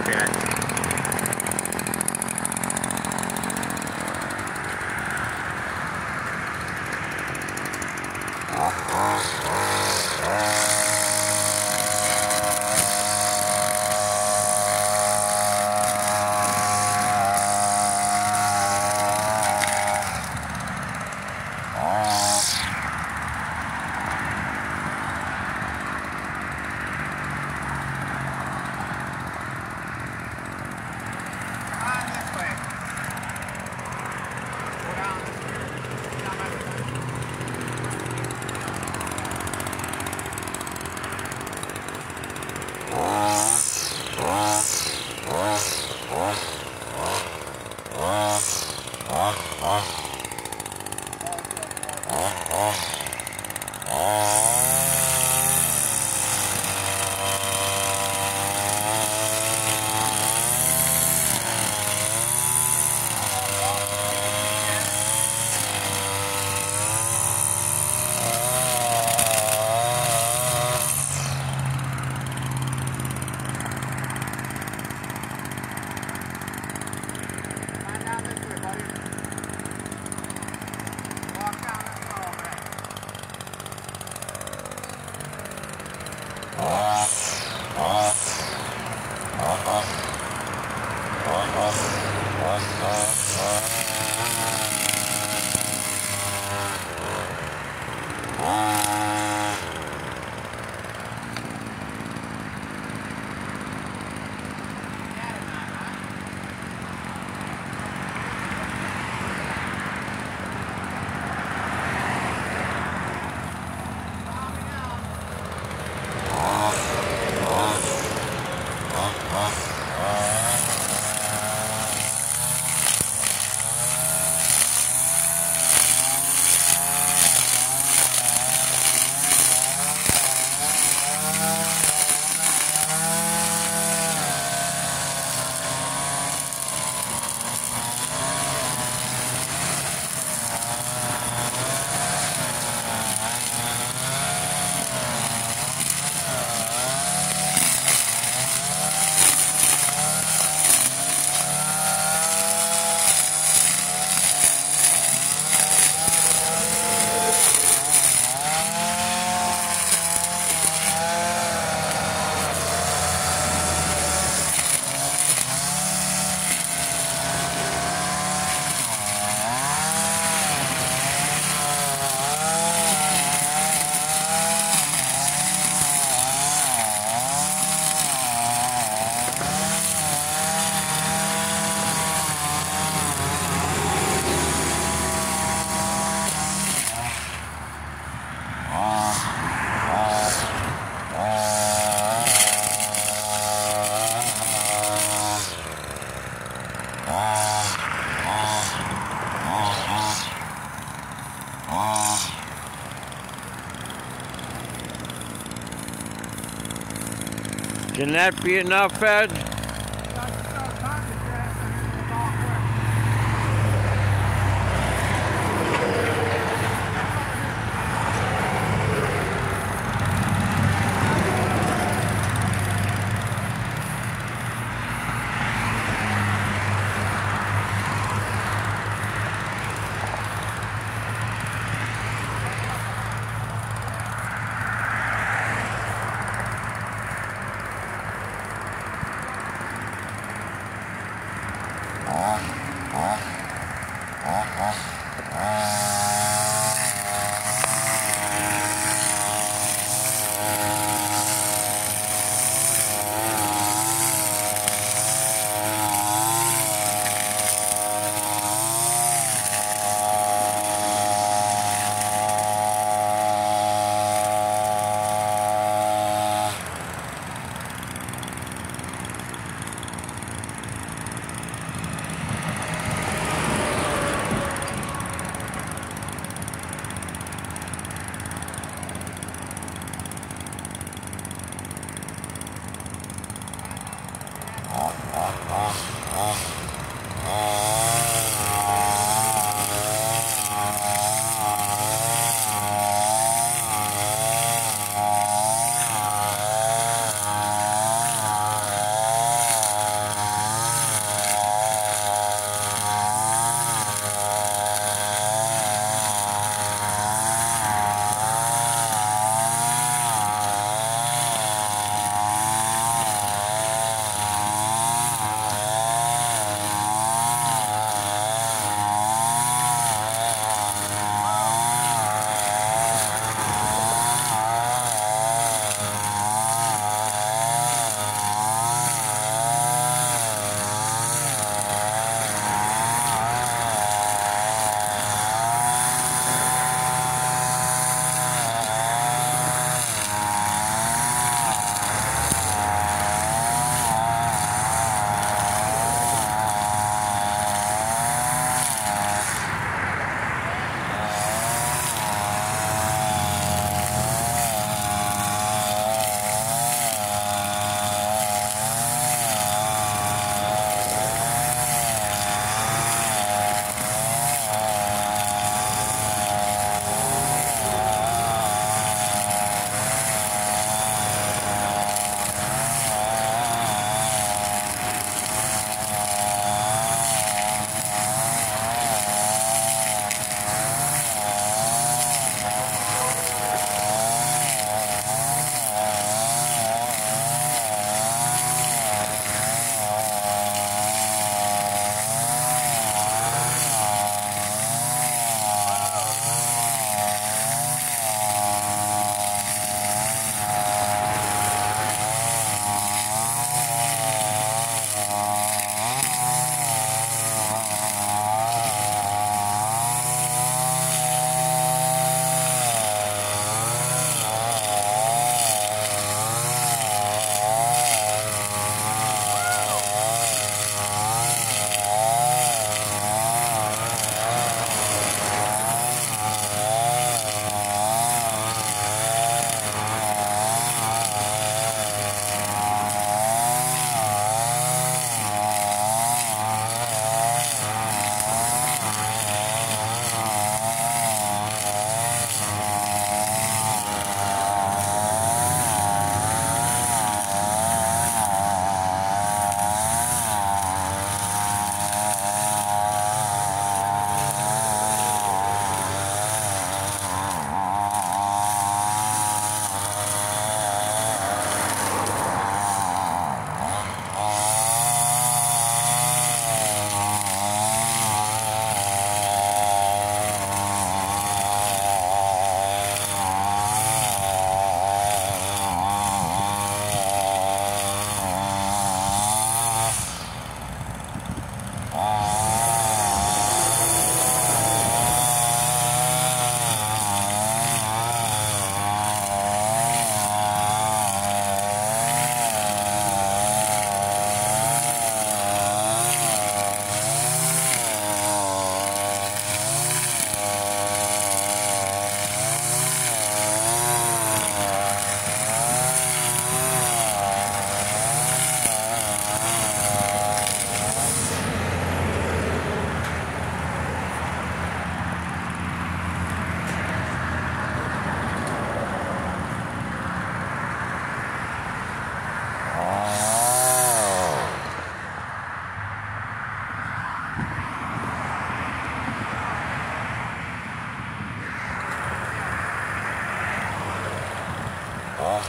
dry Can that be enough, Ed?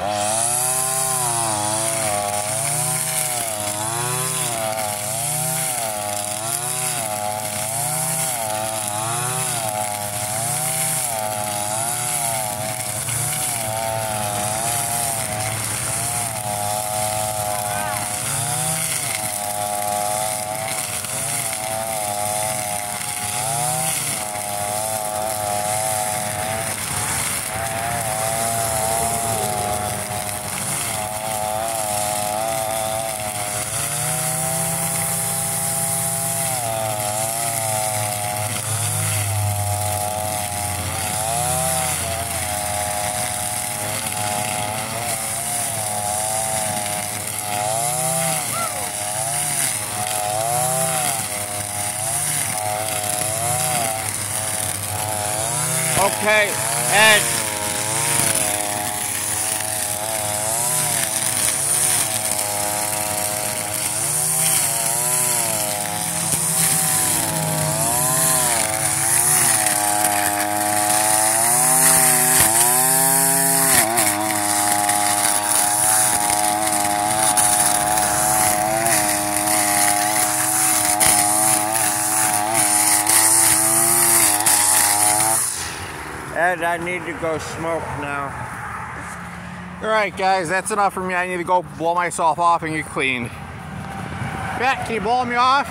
아. Okay, Ed. Ed, I need to go smoke now. All right, guys, that's enough for me. I need to go blow myself off and get cleaned. Pat, can you blow me off?